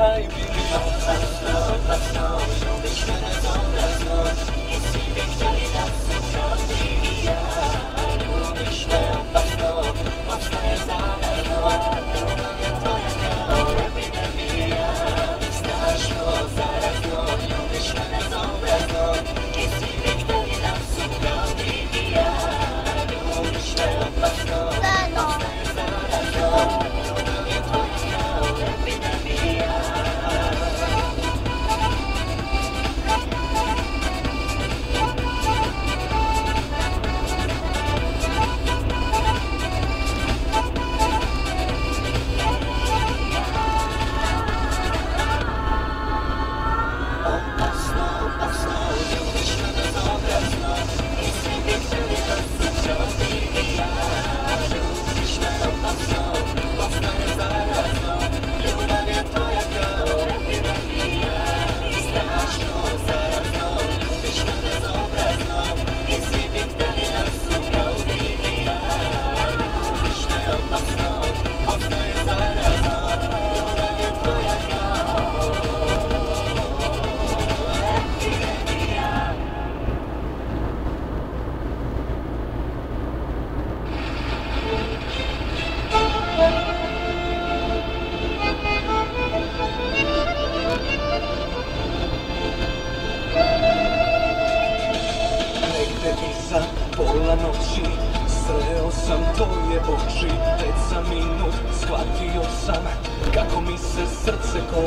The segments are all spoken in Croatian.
I will.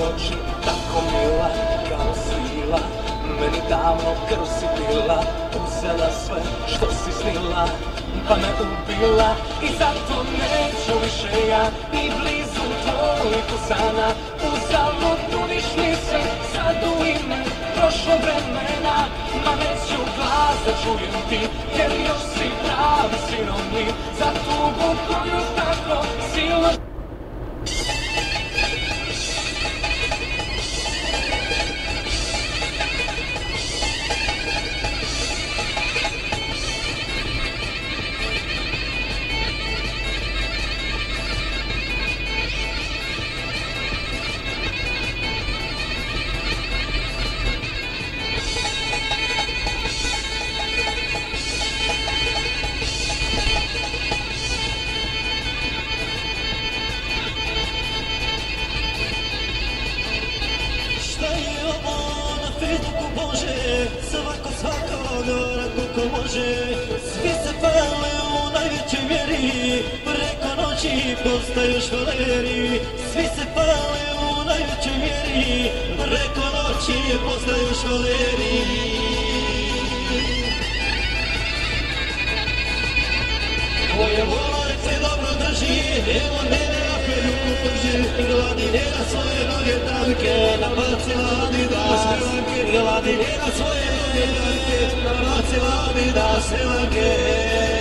oči tako mila kao sila, Meni davno krv si bila Uzela sve što si snila Pa me ubila. I zato neću više ja Ni blizu toliko sana. U zavodu mi se Sad u ime prošlo vremena. Ma neću glas da čujem ti Jer još si pravi sinovni Za tugu koju tako silno još vjeri Svi se pale u najvećoj mjeri Preko noći postaješ valeri Tvoje volarce dobro drži Evo mene na peru drži Gladine na svoje noge tanke Nabacila Adidas Gladine na svoje noge tanke Nabacila Adidas Gladine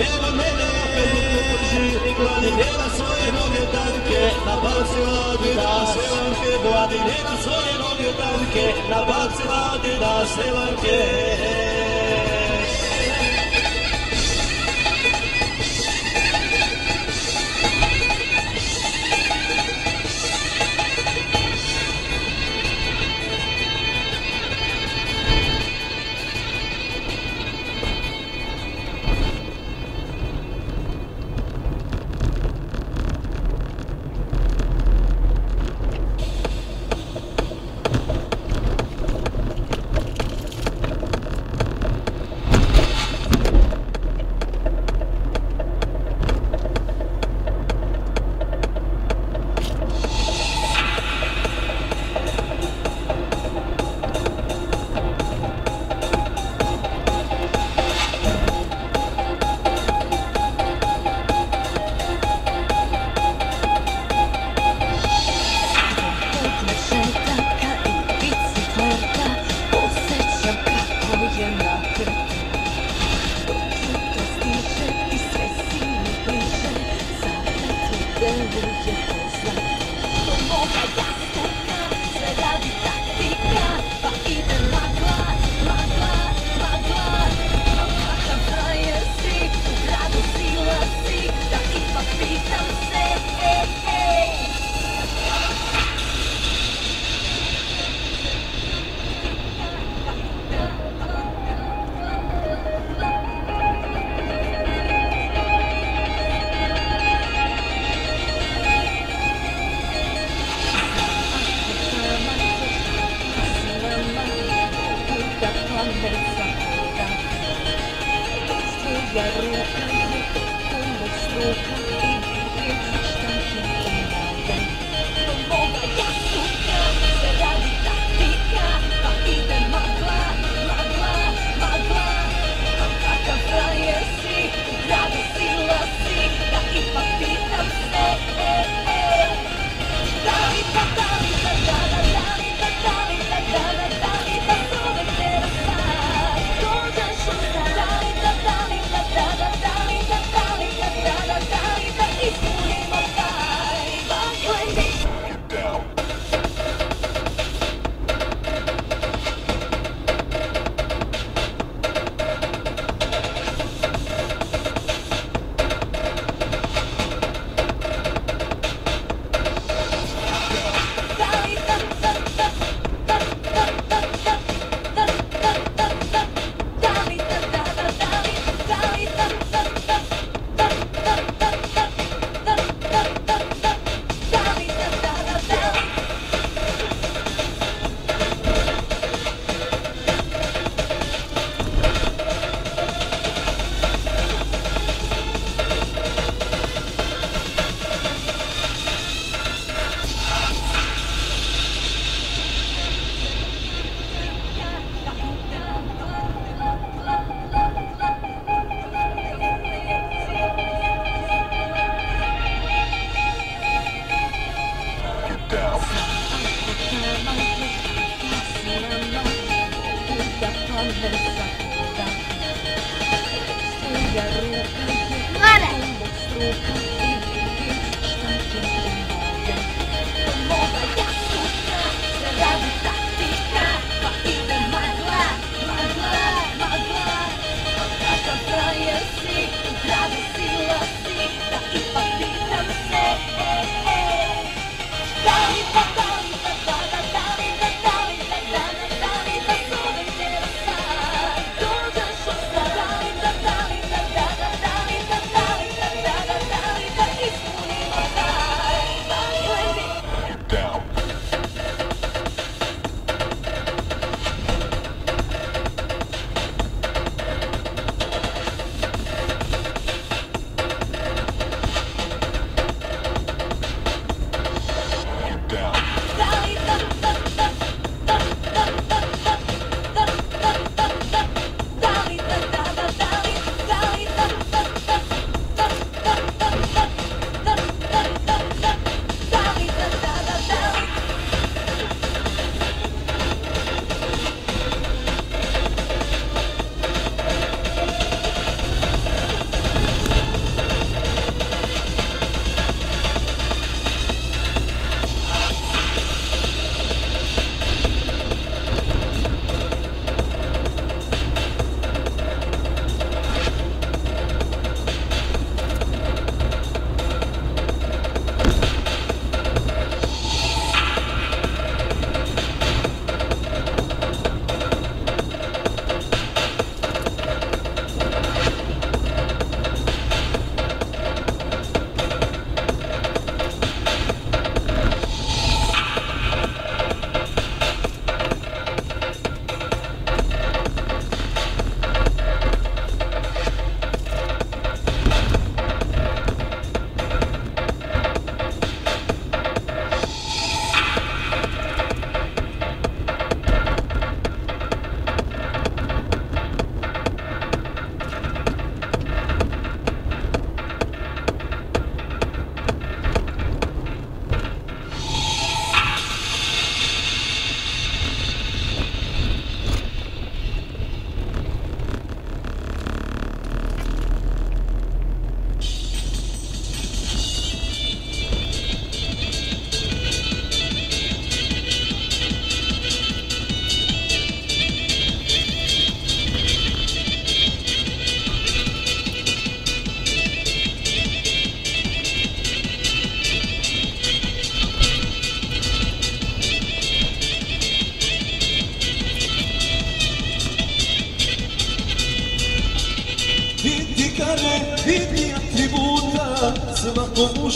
Evo mene opet drži Kloni djela svoje noge tanke Na palci vodi da sevanke Vladi djela Na palci vodi da sevanke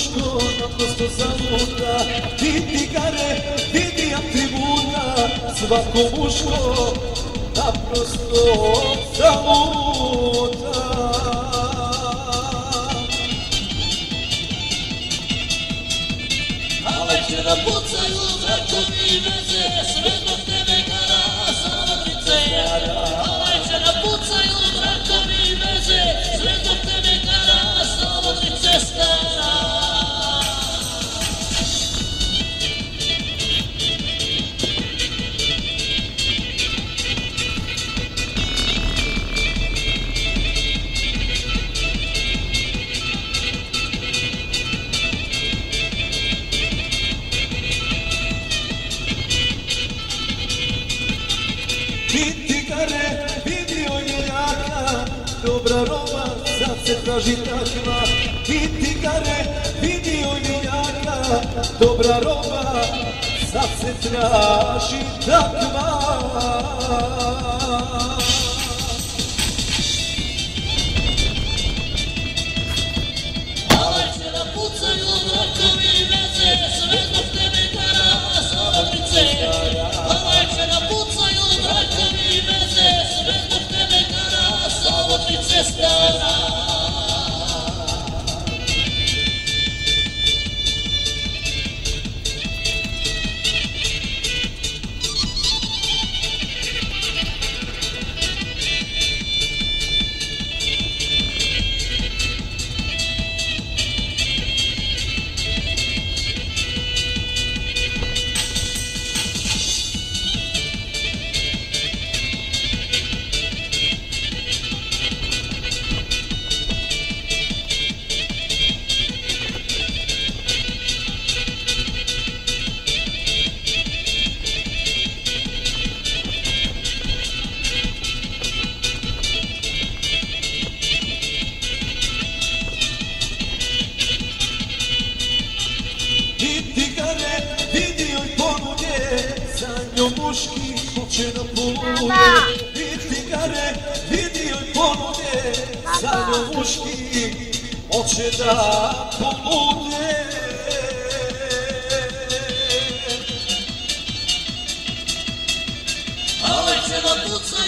Muško naprosto zaluta Ti tigare, vidi atributa Svako muško naprosto zaluta A večera pucaju zrakovi veze, sve Ti tigare, vidio je jaka Dobra roba, sad se traži takva. Ti tigare, vidio je jaka Dobra roba, sad se traži takva će da pomude Ale će da puca